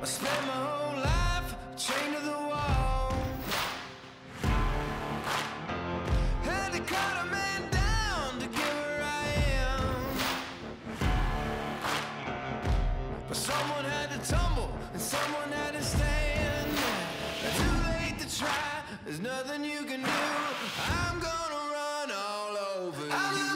I spent my whole life chained to the wall. Had to cut a man down to get where I am. But someone had to tumble and someone had to stand. Too late to try. There's nothing you can do. I'm gonna run all over you.